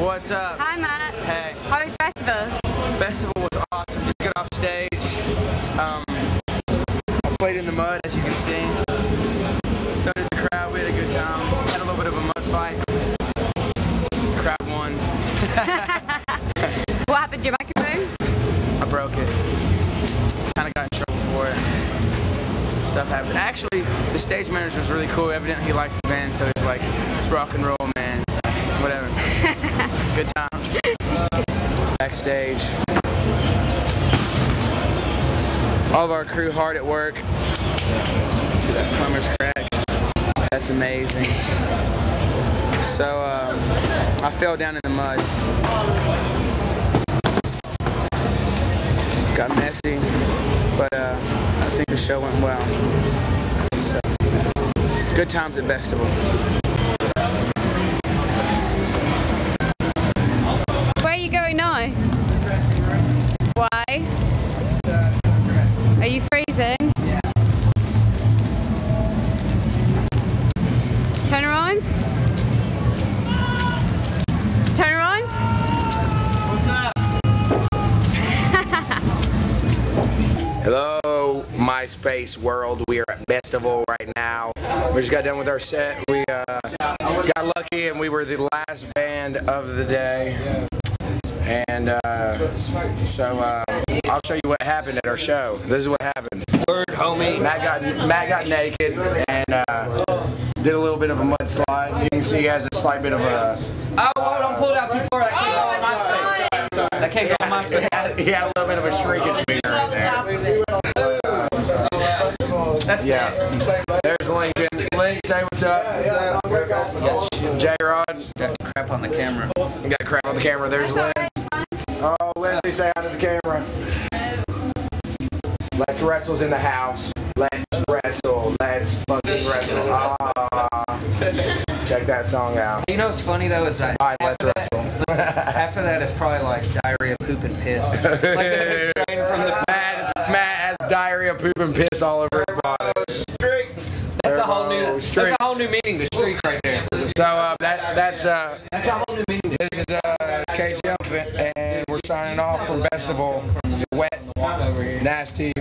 What's up? Hi, Matt. Hey. How was Bestival? Bestival was awesome. Just got off stage. Um, played in the mud, as you can see. So did the crowd. We had a good time. Had a little bit of a mud fight. The crowd won. What happened to your microphone? I broke it. Kind of got in trouble for it. Stuff happens. Actually, the stage manager was really cool. Evidently, he likes the band, so he's like, "It's rock and roll, man." Good times. Backstage. All of our crew hard at work. See that plumber's crack. That's amazing. So um, I fell down in the mud. got messy, but uh, I think the show went well. So, good times at Bestival. Are you freezing? Yeah. Turn around. Turn around. Hello, MySpace world. We are at Bestival right now. We just got done with our set. We uh, got lucky and we were the last band of the day. And uh, so uh, I'll show you what happened at our show. This is what happened. Word, homie. Matt got Matt got naked and uh, did a little bit of a mudslide. You can see he has a slight bit of a. Oh, oh, don't pull it out too far. That can't go on MySpace. That can't go on my He space. had, he had a little bit of a shrinkage meter right there. That's Yeah. nasty. There's Lincoln. Link, say what's up. J Rod. Got crap on the camera. Got crap on the camera. There's Lynn. Oh, Lindsay, say hi to the camera. Let's wrestle's in the house. Let's wrestle. Let's fucking wrestle. Ah. Check that song out. You know what's funny though is that All right, let's after that, wrestle. after that it's probably like diarrhea, poop, and piss. Like the train from the. Matt, Matt has diarrhea, poop, and piss all over his body. That's a whole new. That's a whole new meaning to streak right there. So uh, that that's uh, That's a whole new meaning. Signing off from Bestival. It's wet, nasty.